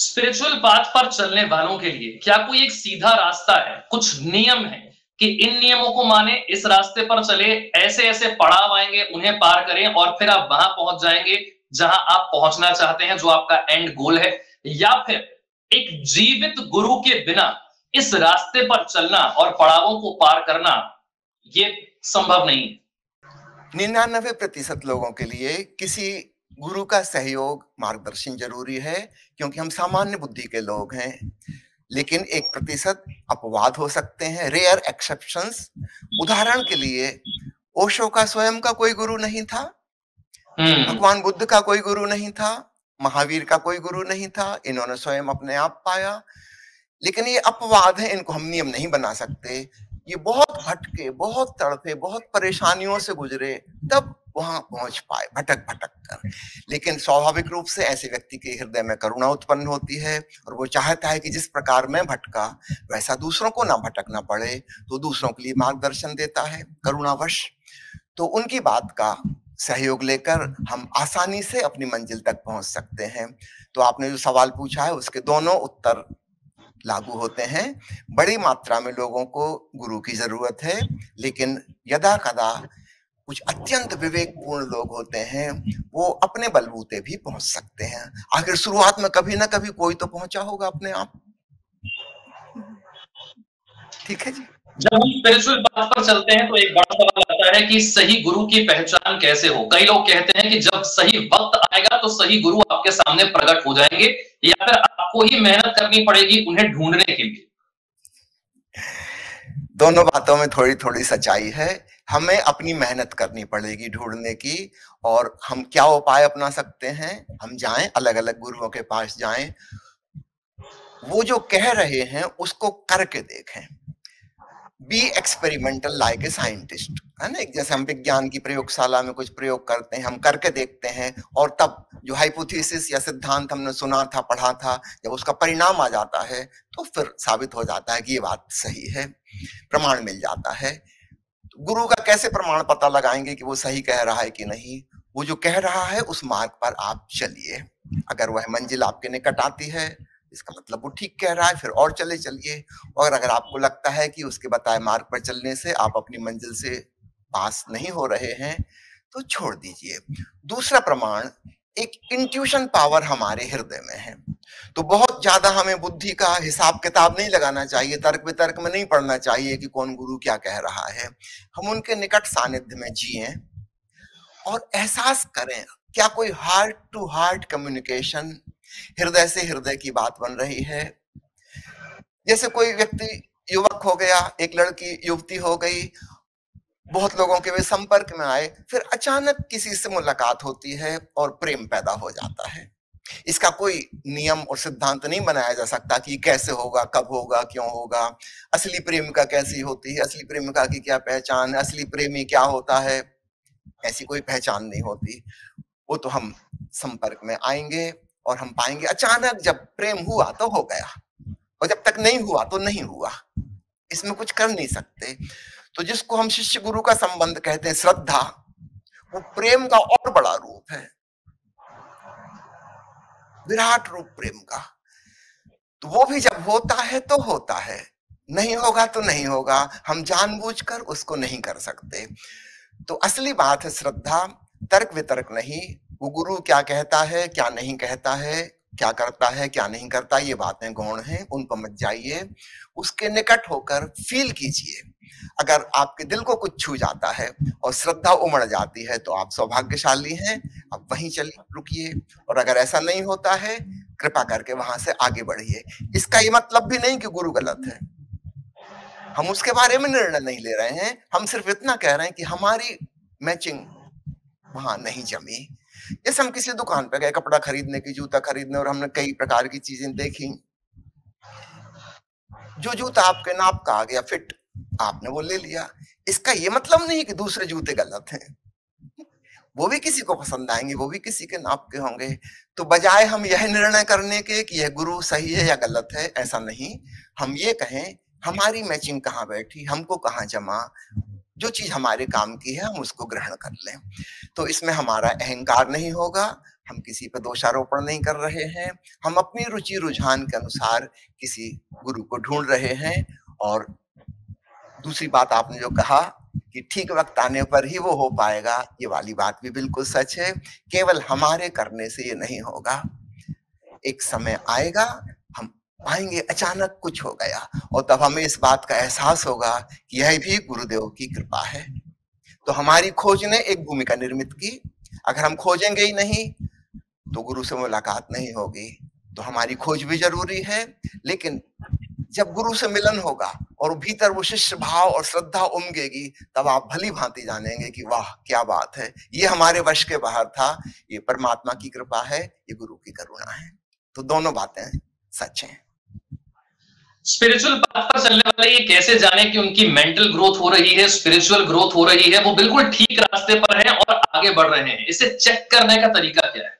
Spiritual path पर चलने वालों के लिए क्या कोई एक सीधा रास्ता है? कुछ नियम है कि इन नियमों को माने, इस रास्ते पर चले ऐसे ऐसे पड़ाव आएँगे, उन्हें पार करें और फिर आप वहाँ पहुँच जाएँगे जहाँ आप पहुँचना चाहते हैं, जो आपका एंड गोल है। या फिर एक जीवित गुरु के बिना इस रास्ते पर चलना और पड़ावों को पार करना, ये संभव नहीं निन्यानवे प्रतिशत लोगों के लिए किसी गुरु का सहयोग मार्गदर्शन ज़रूरी है क्योंकि हम सामान्य बुद्धि के लोग हैं। लेकिन एक प्रतिशत अपवाद हो सकते हैं रेयर एक्सेप्शंस उदाहरण के लिए ओशो का स्वयं का कोई गुरु नहीं था हम्म। भगवान बुद्ध का कोई गुरु नहीं था महावीर का कोई गुरु नहीं था इन्होंने स्वयं अपने आप पाया। लेकिन ये अपवाद है इनको हम नियम नहीं बना सकते। ये बहुत भटके बहुत तड़पे बहुत परेशानियों से गुजरे तब वहाँ पहुँच पाए भटक भटक कर लेकिन स्वाभाविक रूप से ऐसे व्यक्ति के हृदय में करुणा उत्पन्न होती है और वो चाहता है कि जिस प्रकार मैं भटका वैसा दूसरों को ना भटकना पड़े तो दूसरों के लिए मार्गदर्शन देता है करुणावश। तो उनकी बात का सहयोग लेकर हम आसानी से अपनी मंजिल तक पहुँच सकते हैं। तो आपने जो सवाल पूछा है उसके दोनों उत्तर लागू होते हैं। बड़ी मात्रा में लोगों को गुरु की ज़रूरत है लेकिन यदा कदा कुछ अत्यंत विवेकपूर्ण लोग होते हैं वो अपने बलबूते भी पहुँच सकते हैं। आखिर शुरुआत में कभी ना कभी कोई तो पहुँचा होगा अपने आप। ठीक है जी? जब हम स्पिरिचुअल पाथ पर चलते हैं तो एक बड़ा सवाल आता है कि सही गुरु की पहचान कैसे हो? कई लोग कहते हैं कि जब सही वक्त आएगा तो सही गुरु आपके सामने प्रकट हो जाएँगे या फिर आपको ही मेहनत करनी पड़ेगी उन्हें ढूँढने के लिए। दोनों बातों में थोड़ी थोड़ी सच्चाई है। हमें अपनी मेहनत करनी पड़ेगी ढूँढने की और हम क्या उपाय अपना सकते हैं? हम जाएँ अलग अलग गुरुओं के पास जाएँ। वो जो कह रहे हैं, उसको करके देखें। Be experimental like a scientist है ना? एक जैसे हम विज्ञान की प्रयोगशाला में कुछ प्रयोग करते हैं, हम करके देखते हैं और तब जो हाइपोथेसिस या सिद्धांत हमने सुना था, पढ़ा था, जब उसका परिणाम आ जाता है तो फिर साबित हो जाता है कि ये बात सही है, प्रमाण मिल जाता है। गुरु का कैसे प्रमाण पता लगाएँगे कि वो सही कह रहा है कि नहीं? वो जो कह रहा है, उस मार्ग पर आप चलिए। अगर वह मंजिल आपके निकट आती है, इसका मतलब वो ठीक कह रहा है, फिर और चले चलिए। और अगर आपको लगता है कि उसके बताए मार्ग पर चलने से आप अपनी मंजिल से पास नहीं हो रहे हैं तो छोड़ दीजिए। दूसरा प्रमाण एक इंट्यूशन पावर हमारे हृदय में है। तो बहुत ज़्यादा हमें बुद्धि का हिसाब किताब नहीं लगाना चाहिए, तर्क वितर्क में नहीं पढ़ना चाहिए कि कौन गुरु क्या कह रहा है। हम उनके निकट सानिध्य में जिए और एहसास करें, क्या कोई हार्ट टू हार्ट कम्युनिकेशन हृदय से हृदय की बात बन रही है? जैसे कोई व्यक्ति युवक हो गया, एक लड़की, युवती हो गई बहुत लोगों के वे संपर्क में आए, फिर अचानक किसी से मुलाकात होती है और प्रेम पैदा हो जाता है। इसका कोई नियम और सिद्धांत नहीं बनाया जा सकता कि कैसे होगा, कब होगा, क्यों होगा, असली प्रेमिका कैसी होती है, असली प्रेमिका की क्या पहचान है असली प्रेमी क्या होता है, ऐसी कोई पहचान नहीं होती। वो तो हम संपर्क में आएँगे और हम पाएँगे, अचानक जब प्रेम हुआ तो हो गया, और जब तक नहीं हुआ तो नहीं हुआ। इसमें कुछ कर नहीं सकते। तो जिसको हम शिष्य गुरु का संबंध कहते हैं श्रद्धा, वो प्रेम का और बड़ा रूप है। विराट रूप प्रेम का। तो वो भी जब होता है तो होता है। नहीं होगा तो नहीं होगा। हम जानबूझकर उसको नहीं कर सकते। तो असली बात है श्रद्धा, तर्क वितर्क नहीं। वो गुरु क्या कहता है, क्या नहीं कहता है, क्या करता है, क्या नहीं करता, ये बातें गौण हैं, उन पर मत जाइए। उसके निकट होकर फील कीजिए। अगर आपके दिल को कुछ छू जाता है और श्रद्धा उमड़ जाती है तो आप सौभाग्यशाली हैं। आप वहीं चलिए रुकिए। और अगर ऐसा नहीं होता है, कृपा करके वहाँ से आगे बढ़िए। इसका ये मतलब भी नहीं कि गुरु गलत है। हम उसके बारे में निर्णय नहीं ले रहे हैं। हम सिर्फ़ इतना कह रहे हैं कि हमारी मैचिंग वहाँ नहीं जमी। जैसे हम किसी दुकान पर गए, कपड़ा खरीदने की, जूता खरीदने, और हमने कई प्रकार की चीज़ें देखी। जो जूता आपके नाप का आ गया फिट आपने वो ले लिया। इसका ये मतलब नहीं कि दूसरे जूते गलत हैं। वो भी किसी को पसंद आएँगे, वो भी किसी के नाप के होंगे। तो बजाय हम यह निर्णय करने के कि यह गुरु सही है या गलत है, ऐसा नहीं। हम ये कहें, हमारी मैचिंग कहाँ बैठी? हमको कहाँ जमा? जो चीज़ हमारे काम की है, हम उसको ग्रहण कर लें। तो इसमें हमारा अहंकार नहीं होगा, हम किसी पर दोषारोपण नहीं कर रहे हैं। हम अपनी रुचि रुझान के अनुसार किसी गुरु को ढूंढ रहे हैं और दूसरी बात आपने जो कहा कि ठीक वक्त आने पर ही वो हो पाएगा, ये वाली बात भी बिल्कुल सच है। केवल हमारे करने से ये नहीं होगा। एक समय आएगा, हम पाएँगे, अचानक कुछ हो गया और तब हमें इस बात का एहसास होगा कि यह भी गुरुदेव की कृपा है। तो हमारी खोज ने एक भूमिका निर्मित की। अगर हम खोजेंगे ही नहीं तो गुरु से मुलाकात नहीं होगी। तो हमारी खोज भी ज़रूरी है, लेकिन जब गुरु से मिलन होगा और भीतर वो शिष्य भाव और श्रद्धा उमगेगी, तब आप भली भांति जानेंगे कि वाह, क्या बात है। ये हमारे वश के बाहर था। ये परमात्मा की कृपा है, ये गुरु की करुणा है। तो दोनों बातें सच हैं। स्पिरिचुअल पाथ पर चलने वाले ये कैसे जाने कि उनकी मेंटल ग्रोथ हो रही है स्पिरिचुअल ग्रोथ हो रही है, वो बिल्कुल ठीक रास्ते पर है और आगे बढ़ रहे हैं। इसे चेक करने का तरीका क्या है?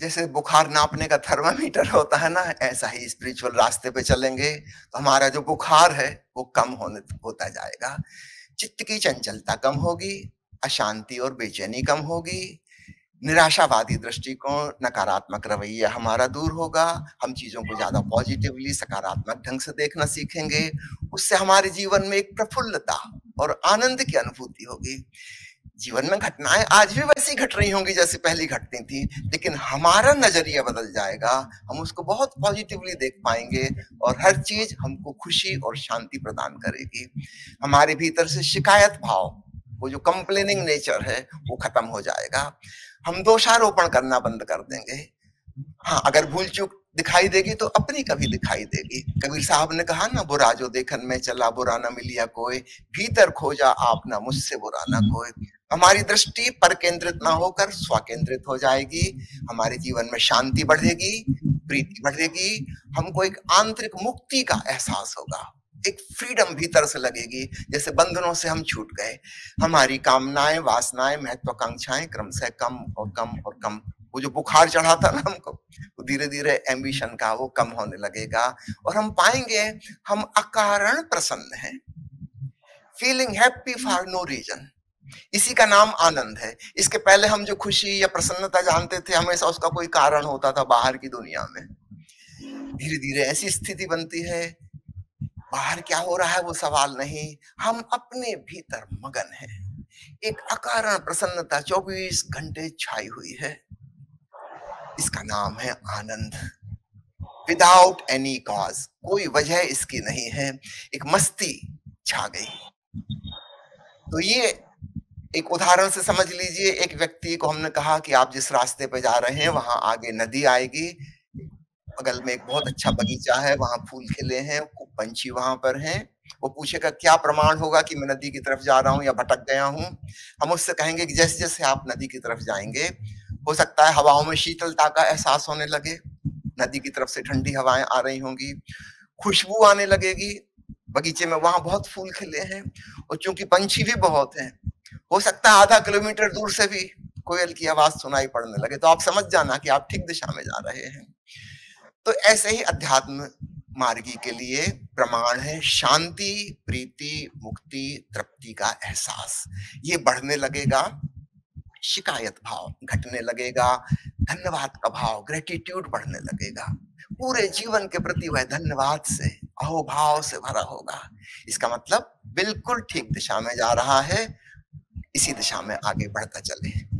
जैसे बुखार नापने का थर्मामीटर होता है ना, ऐसा ही स्पिरिचुअल रास्ते पे चलेंगे तो हमारा जो बुखार है, वो कम होने, होता जाएगा। चित्त की चंचलता कम होगी, अशांति और बेचैनी कम होगी, निराशावादी दृष्टिकोण, नकारात्मक रवैया हमारा दूर होगा, हम चीज़ों को ज़्यादा पॉजिटिवली सकारात्मक ढंग से देखना सीखेंगे, उससे हमारे जीवन में एक प्रफुल्लता और आनंद की अनुभूति होगी। जीवन में घटनाएँ आज भी वैसी घट रही होंगी जैसे पहली घटती थी, लेकिन हमारा नज़रिया बदल जाएगा, हम उसको बहुत पॉजिटिवली देख पाएँगे और हर चीज़ हमको खुशी और शांति प्रदान करेगी। हमारे भीतर से शिकायत भाव, वो जो कंप्लेनिंग नेचर है, वो खत्म हो जाएगा। हम दोषारोपण करना बंद कर देंगे। हाँ अगर भूल चूक दिखाई देगी तो अपनी कभी दिखाई देगी। कबीर साहब ने कहा ना बुरा जो देखन में चला बुरा ना मिलिया कोई। भीतर खोजा आप ना मुझसे बुरा ना कोई। हमारी दृष्टि पर केंद्रित ना होकर स्व केंद्रित हो जाएगी। हमारे जीवन में शांति बढ़ेगी प्रीति बढ़ेगी। हमको एक आंतरिक मुक्ति का एहसास होगा। एक फ्रीडम भीतर से लगेगी जैसे बंधनों से हम छूट गए। हमारी कामनाएँ वासनाएँ महत्वाकांक्षाएँ क्रम से कम और कम और कम वो जो बुखार चढ़ा था ना हमको, वो धीरे धीरे एम्बिशन का वो कम होने लगेगा। और हम पाएँगे, हम अकारण प्रसन्न हैं। Feeling happy for no reason इसी का नाम आनंद है। इसके पहले हम जो खुशी या प्रसन्नता जानते थे, हमेशा उसका कोई कारण होता था बाहर की दुनिया में। धीरे धीरे ऐसी स्थिति बनती है। बाहर क्या हो रहा है वो सवाल नहीं। हम अपने भीतर मगन हैं। एक अकारण प्रसन्नता 24 घंटे छाई हुई है। इसका नाम है आनंद। विदाउट एनी कॉज कोई वजह इसकी नहीं है। एक मस्ती छा गई। तो ये एक उदाहरण से समझ लीजिए, एक व्यक्ति को हमने कहा कि आप जिस रास्ते पर जा रहे हैं, वहाँ आगे नदी आएगी। बगल में एक बहुत अच्छा बगीचा है, वहाँ फूल खिले हैं पंछी वहाँ पर हैं। वो पूछेगा, क्या प्रमाण होगा कि मैं नदी की तरफ़ जा रहा हूँ या भटक गया हूँ? हम उससे कहेंगे कि जैसे जैसे आप नदी की तरफ़ जाएँगे हो सकता है हवाओं में शीतलता का एहसास होने लगे। नदी की तरफ़ से ठंडी हवाएँ आ रही होंगी। खुशबू आने लगेगी। बगीचे में वहाँ बहुत फूल खिले हैं और चूँकि पंछी भी बहुत हैं, हो सकता है आधा किलोमीटर दूर से भी कोयल की आवाज़ सुनाई पड़ने लगे। तो आप समझ जाना कि आप ठीक दिशा में जा रहे हैं। तो ऐसे ही अध्यात्म मार्गी के लिए प्रमाण है शांति, प्रीति, मुक्ति, तृप्ति का एहसास। ये बढ़ने लगेगा। शिकायत भाव घटने लगेगा, धन्यवाद का भाव ग्रेटिट्यूड बढ़ने लगेगा। पूरे जीवन के प्रति वह धन्यवाद से, अहोभाव से भरा होगा। इसका मतलब बिल्कुल ठीक दिशा में जा रहा है, इसी दिशा में आगे बढ़ता चले।